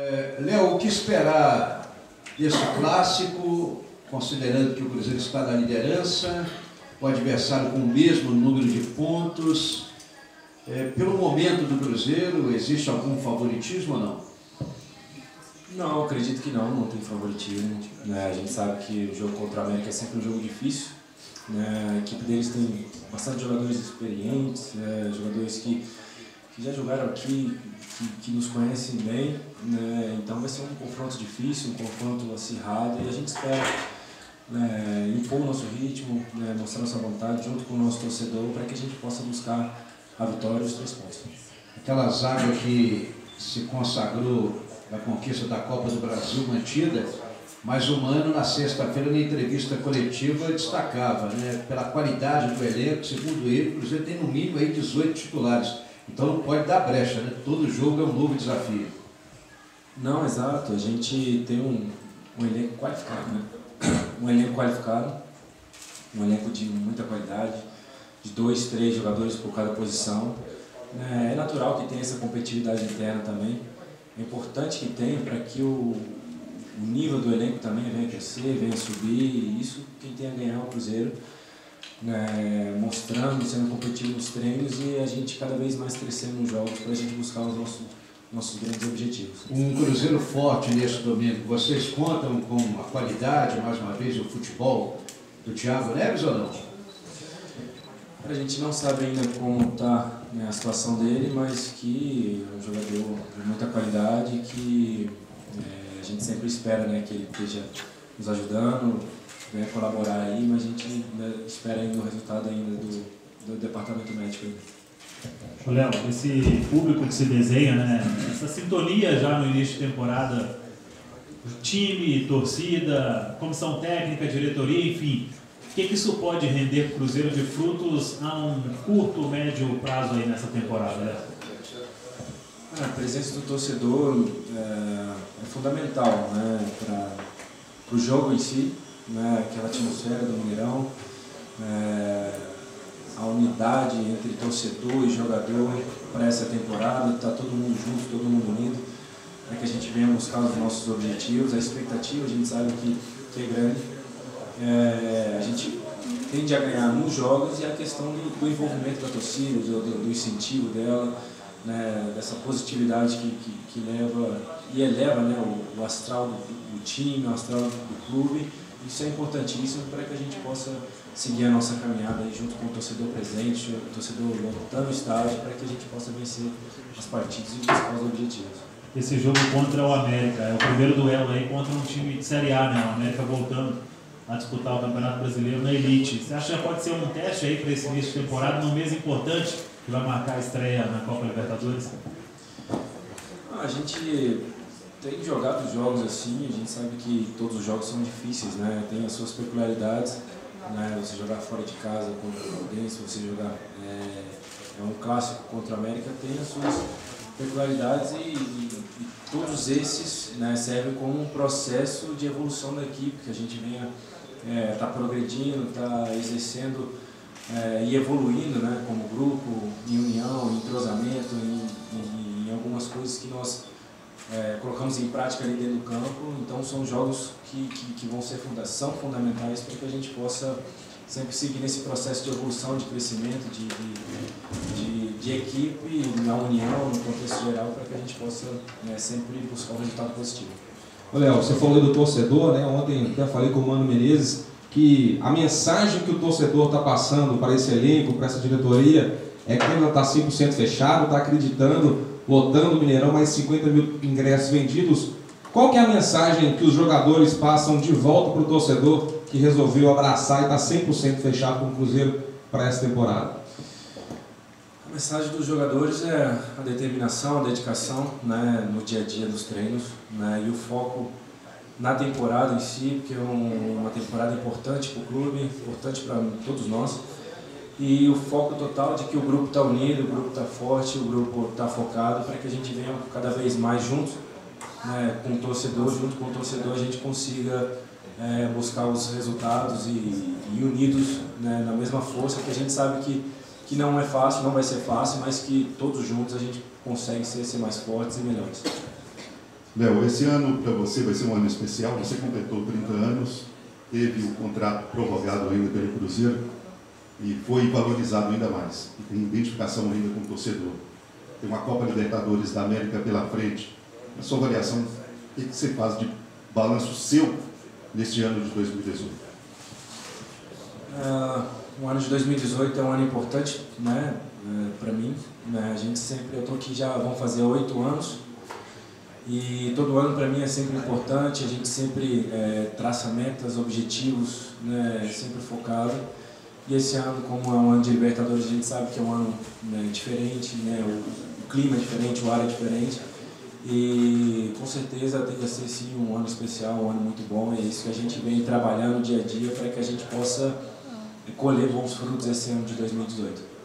É, Léo, o que esperar desse clássico, considerando que o Cruzeiro está na liderança, o adversário com o mesmo número de pontos? É, pelo momento do Cruzeiro, existe algum favoritismo ou não? Não, acredito que não, não tem favoritismo. Né? A gente sabe que o jogo contra o América é sempre um jogo difícil. Né? A equipe deles tem bastante jogadores experientes, né? jogadores que, que já jogaram aqui, que, que nos conhecem bem. Né? Então vai ser um confronto difícil, um confronto acirrado e a gente espera né, impor o nosso ritmo, né, mostrar nossa vontade junto com o nosso torcedor para que a gente possa buscar a vitória e os três pontos. Aquela zaga que se consagrou na conquista da Copa do Brasil mantida, mas o Mano, na sexta-feira, na entrevista coletiva, destacava, né, pela qualidade do elenco, segundo ele, o Cruzeiro tem no mínimo aí 18 titulares. Então não pode dar brecha, né? Todo jogo é um novo desafio. Não, exato. A gente tem um, um elenco qualificado, né? Um elenco qualificado, um elenco de muita qualidade, de dois, três jogadores por cada posição. É natural que tenha essa competitividade interna também. É importante que tenha para que o, o nível do elenco também venha crescer, venha subir. E isso quem tem a ganhar é o Cruzeiro. Né, mostrando, sendo competitivo nos treinos e a gente cada vez mais crescendo nos jogos para a gente buscar os nossos, nossos grandes objetivos. Um Cruzeiro forte nesse domingo. Vocês contam com a qualidade, mais uma vez, do futebol do Thiago Neves ou não? A gente não sabe ainda como está né, a situação dele, mas que é um jogador de muita qualidade que é, a gente sempre espera né, que ele esteja nos ajudando, venha colaborar aí, mas a gente espera ainda o resultado ainda do, do departamento médico. Léo, esse público que se desenha, né, essa sintonia já no início de temporada, time, torcida, comissão técnica, diretoria, enfim, o que, que isso pode render para o Cruzeiro de frutos a um curto, médio prazo aí nessa temporada? Né? A presença do torcedor é, é fundamental né, para o jogo em si, né, aquela atmosfera do Mineirão, é, a unidade entre torcedor e jogador para essa temporada, está todo mundo junto, todo mundo unido, para que a gente venha buscar os nossos objetivos, a expectativa a gente sabe que, que é grande. É, a gente tende a ganhar nos jogos e a questão do, do envolvimento da torcida, do, do, do incentivo dela, né, dessa positividade que, que, que, leva e eleva né, o, o astral do, do, time, o astral do clube. Isso é importantíssimo para que a gente possa seguir a nossa caminhada junto com o torcedor presente, o torcedor lotando o estádio, para que a gente possa vencer as partidas e buscar os objetivos. Esse jogo contra o América é o primeiro duelo aí contra um time de Série A, né? O América voltando a disputar o Campeonato Brasileiro na elite. Você acha que pode ser um teste aí para esse início de temporada, num mês importante, que vai marcar a estreia na Copa Libertadores? A gente tem jogado jogos assim, a gente sabe que todos os jogos são difíceis, né? Tem as suas peculiaridades, né? Você jogar fora de casa contra alguém, se você jogar é, é um clássico contra a América, tem as suas peculiaridades e, e, e todos esses né, servem como um processo de evolução da equipe, que a gente venha é, tá progredindo, está exercendo é, e evoluindo né, como grupo, em união, em entrosamento, em algumas coisas que nós é, colocamos em prática ali dentro do campo. Então são jogos que, que, que vão ser funda são fundamentais para que a gente possa sempre seguir nesse processo de evolução, de crescimento, de, de, de, de equipe, na união, no contexto geral, para que a gente possa né, sempre buscar um resultado positivo. Léo, você falou do torcedor, né? Ontem até falei com o Mano Menezes que a mensagem que o torcedor está passando para esse elenco, para essa diretoria, é que ainda está 100% fechado, está acreditando, lotando o Mineirão, mais 50 mil ingressos vendidos. Qual que é a mensagem que os jogadores passam de volta para o torcedor que resolveu abraçar e está 100% fechado com o Cruzeiro para essa temporada? A mensagem dos jogadores é a determinação, a dedicação né, no dia a dia dos treinos né, e o foco na temporada em si, porque é um, uma temporada importante para o clube, importante para todos nós. E o foco total de que o grupo está unido, o grupo está forte, o grupo está focado para que a gente venha cada vez mais juntos né, com o torcedor, junto com o torcedor a gente consiga é, buscar os resultados e, e unidos né, na mesma força, que a gente sabe que que não é fácil, não vai ser fácil, mas que todos juntos a gente consegue ser, ser mais fortes e melhores. Léo, esse ano para você vai ser um ano especial. Você completou 30 anos, teve o contrato prorrogado ainda pelo Cruzeiro e foi valorizado ainda mais. E tem identificação ainda com o torcedor. Tem uma Copa Libertadores da América pela frente. A sua avaliação, o que você faz de balanço seu neste ano de 2018? Uh, o ano de 2018 é um ano importante, né, uh, para mim. Né, a gente sempre, eu estou aqui já vão fazer oito anos e todo ano para mim é sempre importante. A gente sempre é, traça metas, objetivos, né, sempre focado. E esse ano, como é um ano de Libertadores, a gente sabe que é um ano né, diferente, né, o, o clima é diferente, o ar é diferente. E com certeza tem que ser sim um ano especial, um ano muito bom. É isso que a gente vem trabalhando dia a dia para que a gente possa colher bons frutos esse ano de 2018.